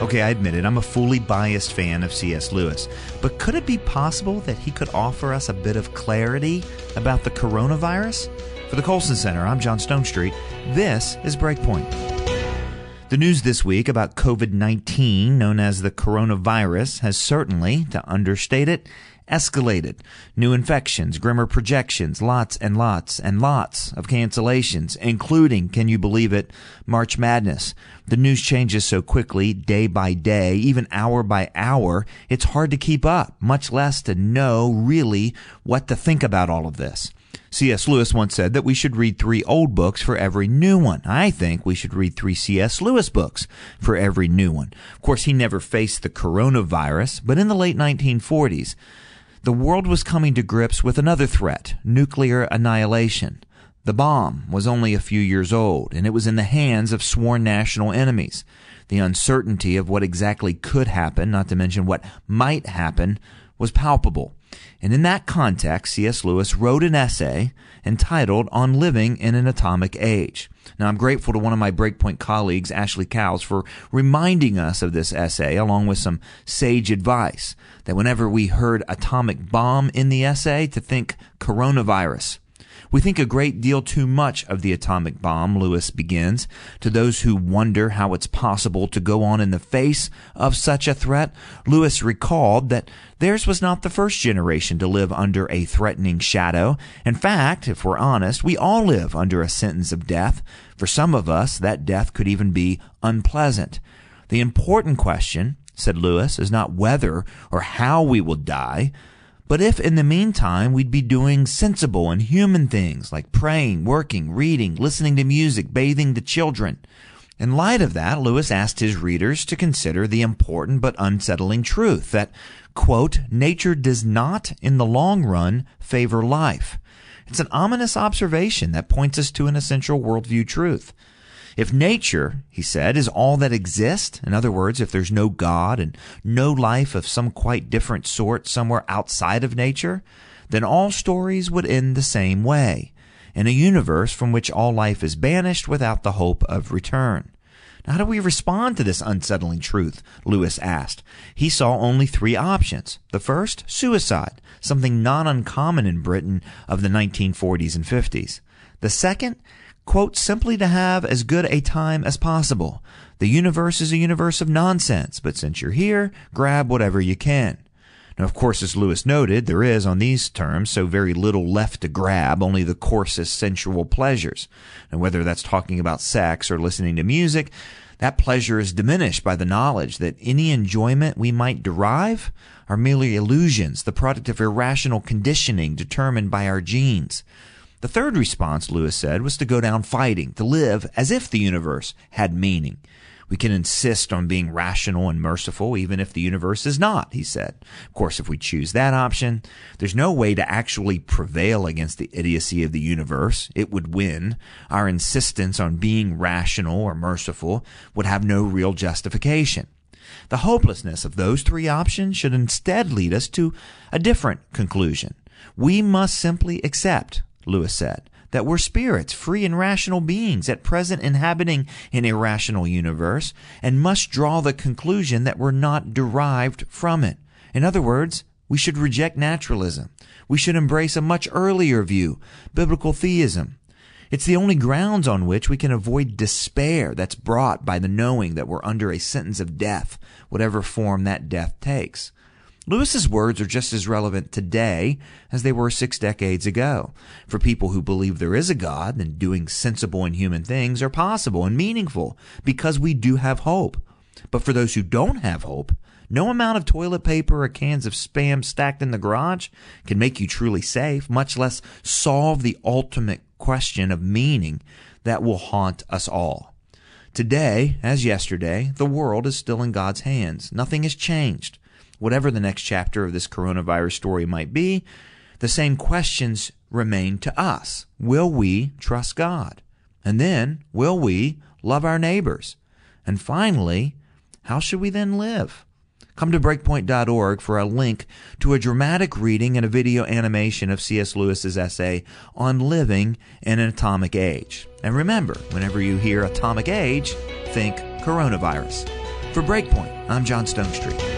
Okay, I admit it, I'm a fully biased fan of C.S. Lewis. But could it be possible that he could offer us a bit of clarity about the coronavirus? For the Colson Center, I'm John Stonestreet. This is Breakpoint. The news this week about COVID 19, known as the coronavirus, has certainly, to understate it, escalated. New infections, grimmer projections, lots and lots and lots of cancellations, including, can you believe it, March Madness. The news changes so quickly, day by day, even hour by hour, it's hard to keep up, much less to know really what to think about all of this. C.S. Lewis once said that we should read three old books for every new one. I think we should read three C.S. Lewis books for every new one. Of course, he never faced the coronavirus, but in the late 1940s, the world was coming to grips with another threat nuclear annihilation. The bomb was only a few years old, and it was in the hands of sworn national enemies. The uncertainty of what exactly could happen, not to mention what might happen, was palpable. And in that context, C.S. Lewis wrote an essay entitled On Living in an Atomic Age. Now, I'm grateful to one of my Breakpoint colleagues, Ashlee Cowles, for reminding us of this essay, along with some sage advice that whenever we heard atomic bomb in the essay, to think coronavirus. We think a great deal too much of the atomic bomb, Lewis begins. To those who wonder how it's possible to go on in the face of such a threat, Lewis recalled that theirs was not the first generation to live under a threatening shadow. In fact, if we're honest, we all live under a sentence of death. For some of us, that death could even be unpleasant. The important question, said Lewis, is not whether or how we will die, but if in the meantime we'd be doing sensible and human things like praying, working, reading, listening to music, bathing the children. In light of that, Lewis asked his readers to consider the important but unsettling truth that, quote, nature does not, in the long run, favor life. It's an ominous observation that points us to an essential worldview truth. If nature, he said, is all that exists, in other words, if there's no God and no life of some quite different sort somewhere outside of nature, then all stories would end the same way, in a universe from which all life is banished without the hope of return. Now, how do we respond to this unsettling truth? Lewis asked. He saw only three options. The first, suicide, something not uncommon in Britain of the 1940s and 50s. The second, quote, simply to have as good a time as possible. The universe is a universe of nonsense, but since you're here, grab whatever you can. Now, of course, as Lewis noted, there is, on these terms, so very little left to grab, only the coarsest sensual pleasures. And whether that's talking about sex or listening to music, that pleasure is diminished by the knowledge that any enjoyment we might derive are merely illusions, the product of irrational conditioning determined by our genes. The third response, Lewis said, was to go down fighting, to live as if the universe had meaning. We can insist on being rational and merciful even if the universe is not, he said. Of course, if we choose that option, there's no way to actually prevail against the idiocy of the universe. It would win. Our insistence on being rational or merciful would have no real justification. The hopelessness of those three options should instead lead us to a different conclusion. We must simply accept Lewis said, that we're spirits, free and rational beings, at present inhabiting an irrational universe, and must draw the conclusion that we're not derived from it. In other words, we should reject naturalism. We should embrace a much earlier view, biblical theism. It's the only grounds on which we can avoid despair that's brought by the knowing that we're under a sentence of death, whatever form that death takes. Lewis's words are just as relevant today as they were six decades ago. For people who believe there is a God, then doing sensible and human things are possible and meaningful because we do have hope. But for those who don't have hope, no amount of toilet paper or cans of spam stacked in the garage can make you truly safe, much less solve the ultimate question of meaning that will haunt us all. Today, as yesterday, the world is still in God's hands. Nothing has changed whatever the next chapter of this coronavirus story might be, the same questions remain to us. Will we trust God? And then, will we love our neighbors? And finally, how should we then live? Come to breakpoint.org for a link to a dramatic reading and a video animation of C.S. Lewis's essay on living in an atomic age. And remember, whenever you hear atomic age, think coronavirus. For Breakpoint, I'm John Stonestreet.